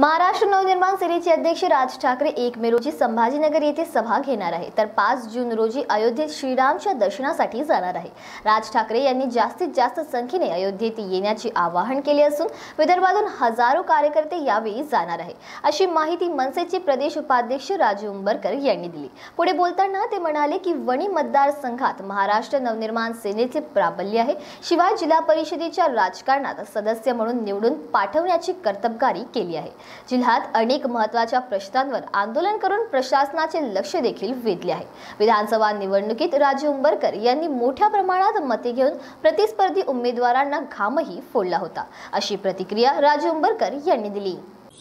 महाराष्ट्र नवनिर्माण सेनेचे अध्यक्ष राज ठाकरे एक मे रोजी संभाजीनगर येथे सभा घेणार आहे तर पाच जून रोजी अयोध्येत श्रीरामच्या दर्शनासाठी जाणार आहे राज ठाकरे यांनी जास्तीत जास्त संख्येने अयोध्येत येण्याचे आवाहन केले असून विदर्भातून हजारो कार्यकर्ते यावेळी जाणार आहे अशी माहिती मनसेचे प्रदेश उपाध्यक्ष राजू उंबरकर यांनी दिली. पुढे बोलताना ते म्हणाले की वणी मतदारसंघात महाराष्ट्र नवनिर्माण सेनेचे प्राबल्य आहे. शिवाय जिल्हा परिषदेच्या राजकारणात सदस्य म्हणून निवडून पाठवण्याची कर्तबगारी केली आहे. जिल्ह्यात अनेक महत्त्वाच्या प्रश्नांवर आंदोलन करून प्रशासनाचे लक्ष देखील वेधले आहे. विधानसभा निवडणुकीत राजू उंबरकर यांनी मोठ्या प्रमाणात मते घेऊन प्रतिस्पर्धी उमेदवारांना घामही फोडला होता. अशी प्रतिक्रिया राजू उंबरकर यांनी दिली.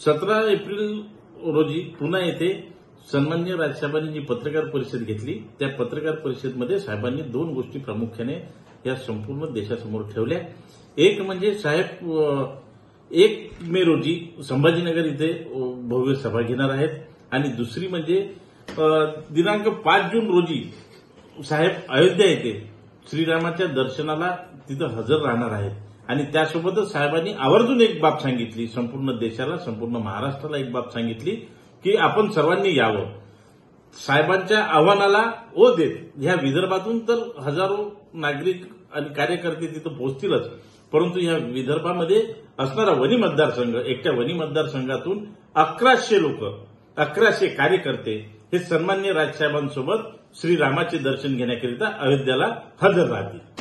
सतरा एप्रिल रोजी पुन्हा येथे सन्मान्य राजसाहेबांनी जी पत्रकार परिषद घेतली त्या पत्रकार परिषदेमध्ये साहेबांनी दोन गोष्टी प्रामुख्याने या संपूर्ण देशासमोर ठेवल्या. एक म्हणजे साहेब एक मे रोजी संभाजीनगर इथे भव्य सभा घेणार आहेत. आणि दुसरी म्हणजे दिनांक पाच जून रोजी साहेब अयोध्या येथे श्रीरामाच्या दर्शनाला तिथं हजर राहणार आहेत. आणि त्यासोबतच साहेबांनी आवर्जून एक बाब सांगितली संपूर्ण देशाला संपूर्ण महाराष्ट्राला एक बाब सांगितली की आपण सर्वांनी यावं. साहेबांच्या आव्हानाला ओ देत ह्या विदर्भातून तर हजारो नागरिक आणि कार्यकर्ते तिथं पोहोचतीलच. परंतु या विदर्भामध्ये असणारा वनी मतदारसंघ एकट्या वनी मतदारसंघातून अकराशे लोक अकराशे कार्यकर्ते हे सन्मान्य राजसाहेबांसोबत श्रीरामाचे दर्शन घेण्याकरिता अयोध्याला हजर राहतील.